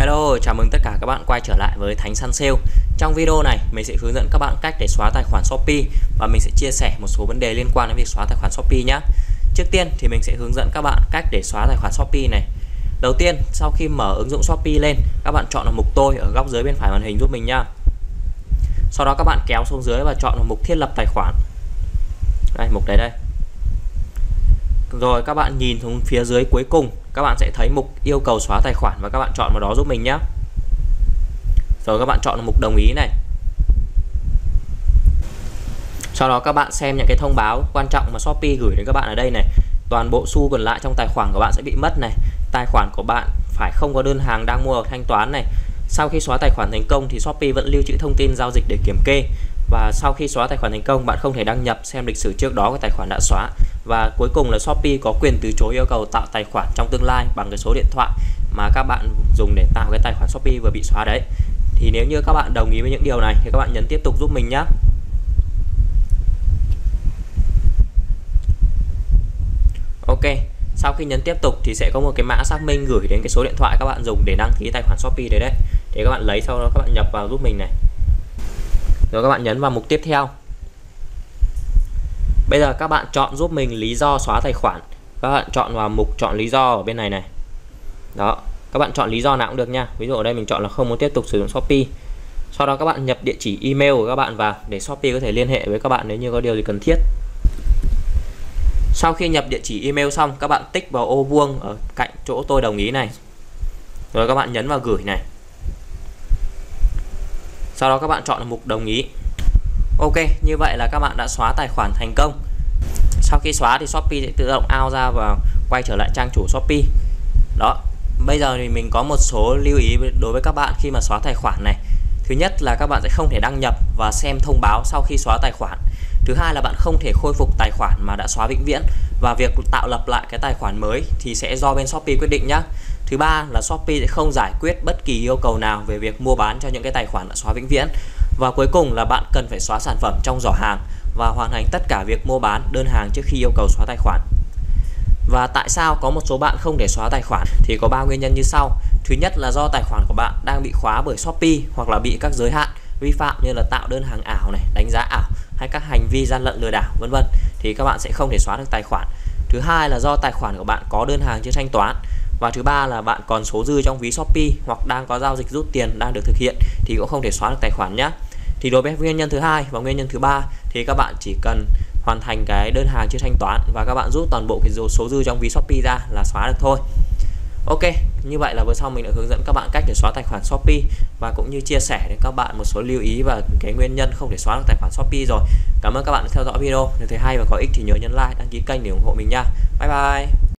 Hello, chào mừng tất cả các bạn quay trở lại với Thánh Săn Sale. Trong video này, mình sẽ hướng dẫn các bạn cách để xóa tài khoản Shopee và mình sẽ chia sẻ một số vấn đề liên quan đến việc xóa tài khoản Shopee nhé. Trước tiên thì mình sẽ hướng dẫn các bạn cách để xóa tài khoản Shopee này. Đầu tiên, sau khi mở ứng dụng Shopee lên, các bạn chọn vào mục tôi ở góc dưới bên phải màn hình giúp mình nhá. Sau đó các bạn kéo xuống dưới và chọn vào mục thiết lập tài khoản. Đây, mục đấy đây. Rồi các bạn nhìn xuống phía dưới cuối cùng các bạn sẽ thấy mục yêu cầu xóa tài khoản và các bạn chọn vào đó giúp mình nhé rồi các bạn chọn mục đồng ý này. Sau đó các bạn xem những cái thông báo quan trọng mà Shopee gửi đến các bạn ở đây này. Toàn bộ xu còn lại trong tài khoản của bạn sẽ bị mất này. Tài khoản của bạn phải không có đơn hàng đang mua hoặc thanh toán này. Sau khi xóa tài khoản thành công thì Shopee vẫn lưu trữ thông tin giao dịch để kiểm kê. Và sau khi xóa tài khoản thành công, bạn không thể đăng nhập xem lịch sử trước đó của tài khoản đã xóa và cuối cùng là Shopee có quyền từ chối yêu cầu tạo tài khoản trong tương lai bằng cái số điện thoại mà các bạn dùng để tạo cái tài khoản Shopee vừa bị xóa đấy. Thì nếu như các bạn đồng ý với những điều này thì các bạn nhấn tiếp tục giúp mình nhé Ok, sau khi nhấn tiếp tục thì sẽ có một cái mã xác minh gửi đến cái số điện thoại các bạn dùng để đăng ký tài khoản Shopee đấy đấy. Thì các bạn lấy sau đó các bạn nhập vào giúp mình này. Rồi các bạn nhấn vào mục tiếp theo bây giờ các bạn chọn giúp mình lý do xóa tài khoản. Các bạn chọn vào mục chọn lý do ở bên này này. Đó, các bạn chọn lý do nào cũng được nha. Ví dụ ở đây mình chọn là không muốn tiếp tục sử dụng Shopee. Sau đó các bạn nhập địa chỉ email của các bạn vào để Shopee có thể liên hệ với các bạn nếu như có điều gì cần thiết. Sau khi nhập địa chỉ email xong, các bạn tích vào ô vuông ở cạnh chỗ tôi đồng ý này. Rồi các bạn nhấn vào gửi này. Sau đó các bạn chọn mục đồng ý. Ok, như vậy là các bạn đã xóa tài khoản thành công. Sau khi xóa thì Shopee sẽ tự động out ra và quay trở lại trang chủ Shopee. Đó, bây giờ thì mình có một số lưu ý đối với các bạn khi mà xóa tài khoản này. Thứ nhất là các bạn sẽ không thể đăng nhập và xem thông báo sau khi xóa tài khoản. Thứ hai là bạn không thể khôi phục tài khoản mà đã xóa vĩnh viễn và việc tạo lập lại cái tài khoản mới thì sẽ do bên Shopee quyết định nhé Thứ ba là Shopee sẽ không giải quyết bất kỳ yêu cầu nào về việc mua bán cho những cái tài khoản đã xóa vĩnh viễn. Và cuối cùng là bạn cần phải xóa sản phẩm trong giỏ hàng và hoàn thành tất cả việc mua bán đơn hàng trước khi yêu cầu xóa tài khoản. Và tại sao có một số bạn không để xóa tài khoản thì có ba nguyên nhân như sau. Thứ nhất là do tài khoản của bạn đang bị khóa bởi Shopee hoặc là bị các giới hạn vi phạm như là tạo đơn hàng ảo này, đánh giá ảo hay các hành vi gian lận lừa đảo vân vân thì các bạn sẽ không thể xóa được tài khoản. Thứ hai là do tài khoản của bạn có đơn hàng chưa thanh toán và thứ ba là bạn còn số dư trong ví Shopee hoặc đang có giao dịch rút tiền đang được thực hiện thì cũng không thể xóa được tài khoản nhé thì đối với nguyên nhân thứ hai và nguyên nhân thứ ba thì các bạn chỉ cần hoàn thành cái đơn hàng chưa thanh toán và các bạn rút toàn bộ cái số dư trong ví Shopee ra là xóa được thôi. Ok, như vậy là vừa xong mình đã hướng dẫn các bạn cách để xóa tài khoản Shopee và cũng như chia sẻ đến các bạn một số lưu ý và cái nguyên nhân không thể xóa được tài khoản Shopee rồi. Cảm ơn các bạn đã theo dõi video. Nếu thấy hay và có ích thì nhớ nhấn like, đăng ký kênh để ủng hộ mình nha. Bye bye.